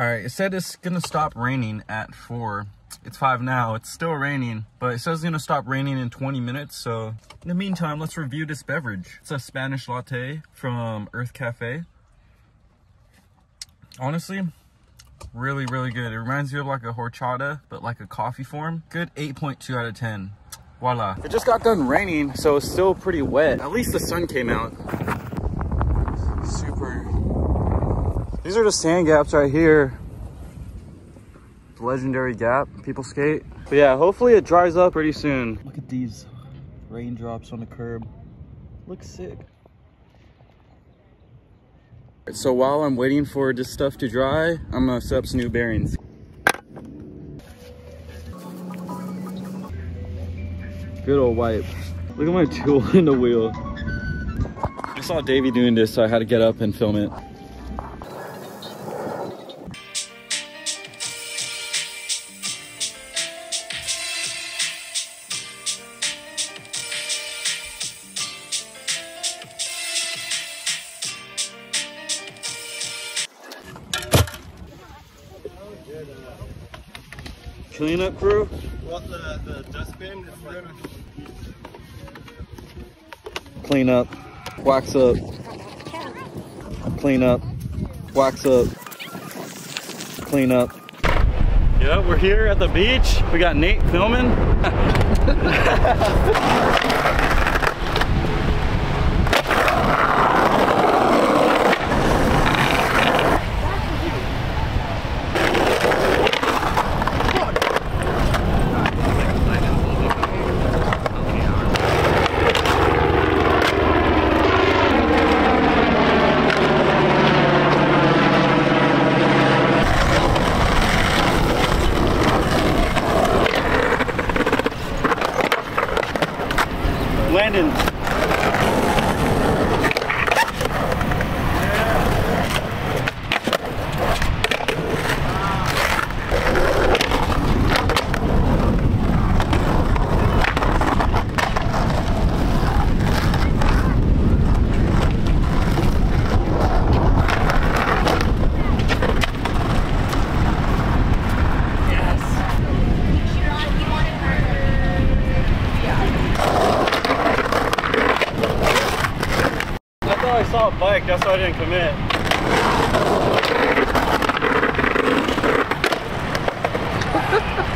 All right, it said it's gonna stop raining at four. It's five now, it's still raining, but it says it's gonna stop raining in 20 minutes. So in the meantime, let's review this beverage. It's a Spanish latte from Urth Caffé. Honestly, really, really good. It reminds you of like a horchata, but like a coffee form. Good 8.2 out of 10. Voila. It just got done raining, so it's still pretty wet. At least the sun came out. These are the sand gaps right here. The legendary gap, people skate. But yeah, hopefully it dries up pretty soon. Look at these raindrops on the curb. Looks sick. So while I'm waiting for this stuff to dry, I'm gonna set up some new bearings. Good old wipe. Look at my tool in the wheel. I saw Davey doing this, so I had to get up and film it. Cleanup crew? What the, the dustbin gonna Clean up, wax up, clean up, wax up, clean up. Yeah, we're here at the beach. We got Nate filming. Landon. I thought I saw a bike, that's why I didn't commit.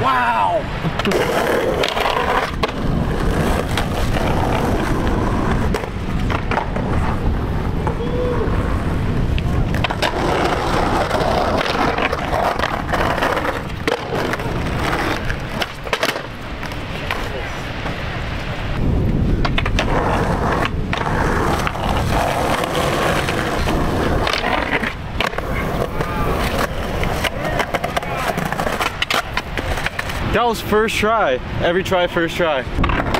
wow! That was first try. Every try, first try.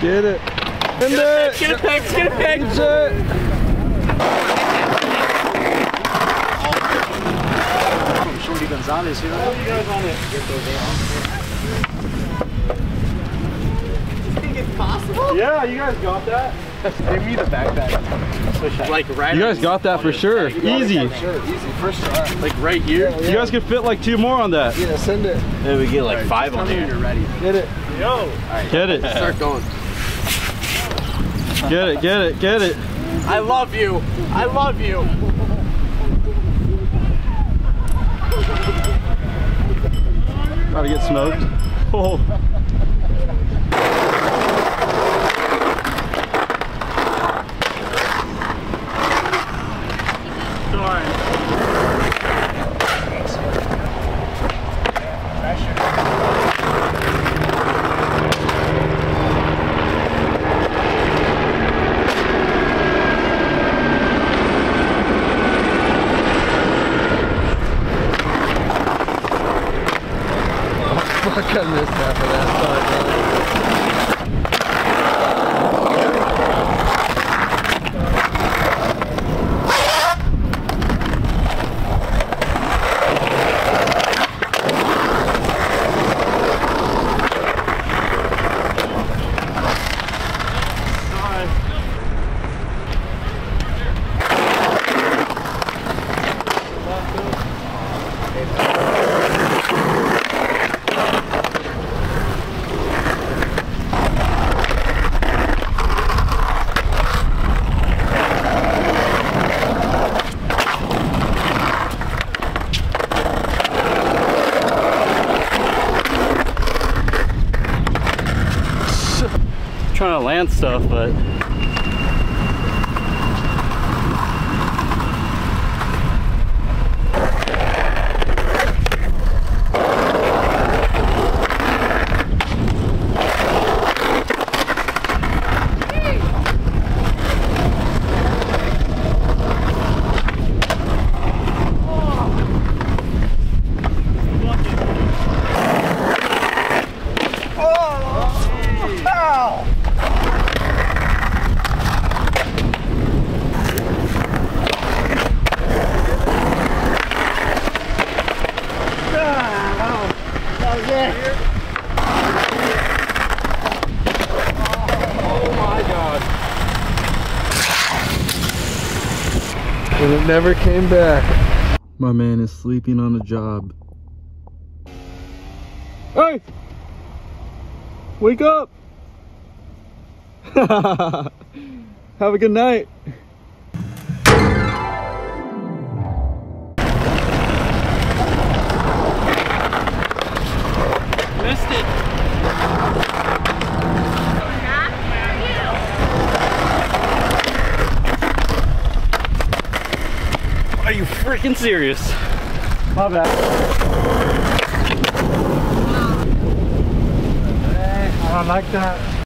Get it. Get it. Get it picked. Get it picked. Shorty Gonzalez, you know? You guys on it. Get those Yeah, you guys got that. Give me the backpack. Like right You guys got that for sure. Easy. Sure, easy. First try. Like right here. You guys could fit like two more on that. Yeah, send it. Then we get like Alright, five on me here. you're ready. Get it. Yo. Get it. Start going. Get it, get it, get it. I love you. I love you. To get smoked. Oh. I missed half of that spot, man. Trying to land stuff, but And it never came back. my man is sleeping on the job. Hey! Wake up! Have a good night. Freaking serious? My bad. I like that.